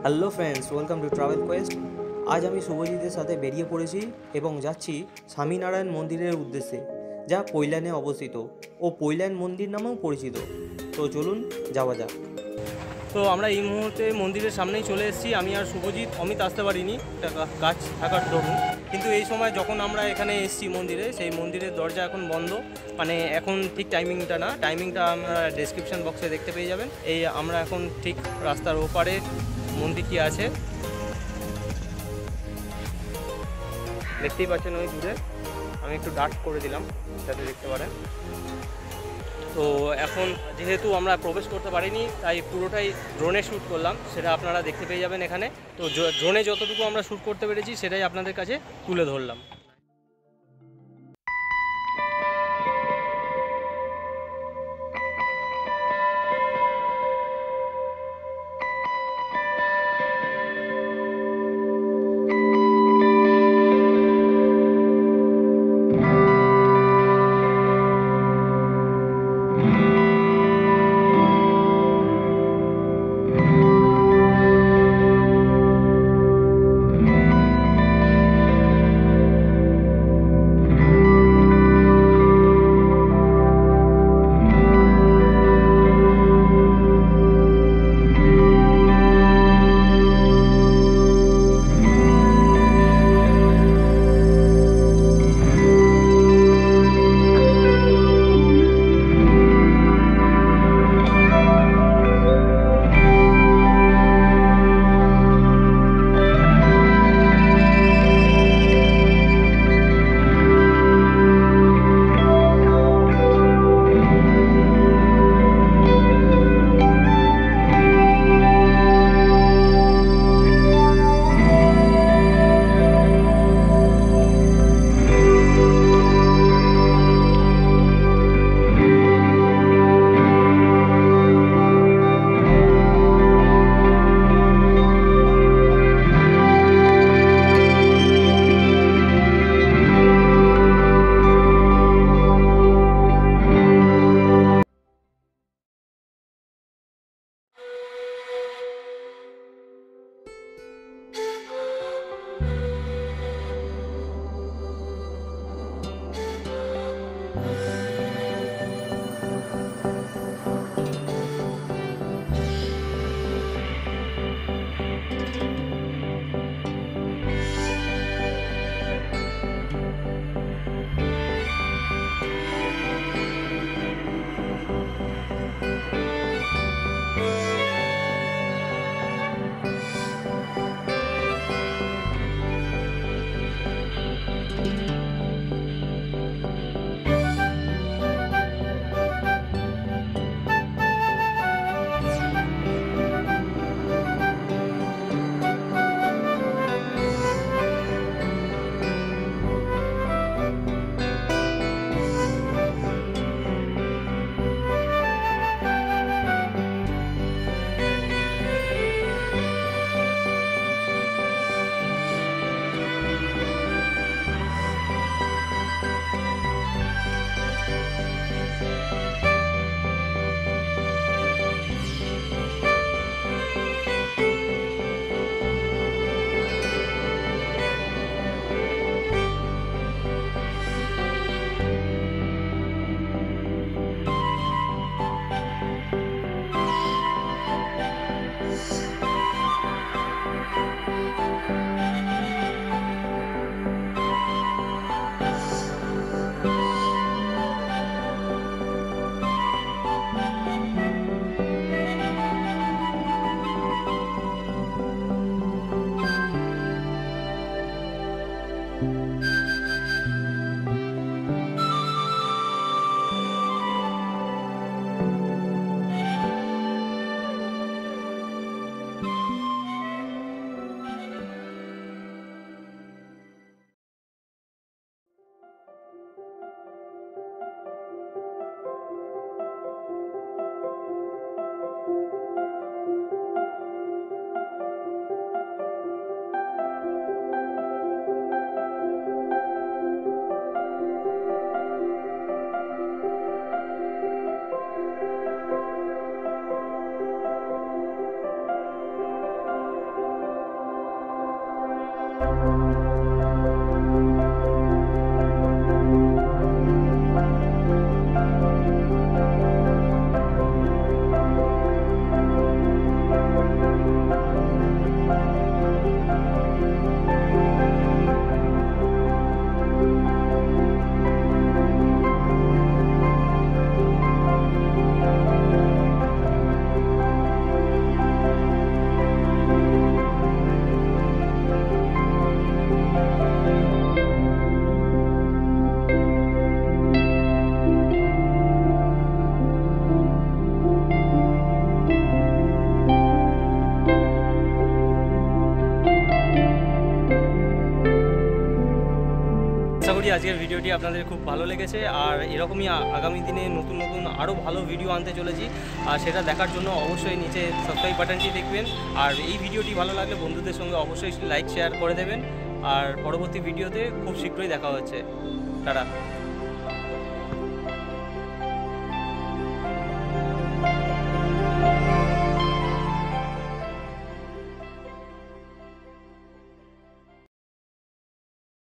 Hello friends welcome to travel quest আজ আমি শুভজিতের সাথে বেরিয়ে পড়েছি এবং যাচ্ছি স্বামীনারায়ণ মন্দিরের উদ্দেশ্যে, যা কৈলানে অবস্থিত। ও কৈলান মন্দির নামেও পরিচিত। তো চলুন যাওয়া যাক। তো আমরা এই মুহূর্তে মন্দিরের সামনেই চলে এসেছি। আমি আর শুভজিৎ, অমিত আসতে পারিনি কা- থাকার দরুন কিন্তু এই সময় যখন আমরা এখানে এসেছি মন্দিরে, সেই মন্দিরের দরজা এখন বন্ধ। মানে এখন ঠিক টাইমিংটা না। টাইমিংটা আমরা ডেসক্রিপশন বক্সে দেখতে পেয়ে যাবেন। এই আমরা এখন ঠিক রাস্তার ওপারে মন্দিরটি আছে? দেখতেই পাচ্ছেন ওই দূরে। আমি একটু ডার্ক করে দিলাম, যাতে দেখতে পারেন। তো এখন যেহেতু আমরা প্রবেশ করতে পারিনি, তাই পুরোটাই ড্রোনে শ্যুট করলাম। সেটা আপনারা দেখতে পেয়ে যাবেন এখানে। তো ড্রোনে যতটুকু আমরা শ্যুট করতে পেরেছি, সেটাই আপনাদের কাছে তুলে ধরলাম। Música ভিডিওটি আপনাদের খুব ভালো লেগেছে আর এরকমই আগামী দিনে নতুন নতুন আরও ভালো ভিডিও আনতে চলেছি। আর সেটা দেখার জন্য অবশ্যই নিচে সাবস্ক্রাইব বাটনটি দেখবেন। আর এই ভিডিওটি ভালো লাগলে বন্ধুদের সঙ্গে অবশ্যই লাইক শেয়ার করে দেবেন। আর পরবর্তী ভিডিওতে খুব শীঘ্রই দেখা হচ্ছে। টাটা।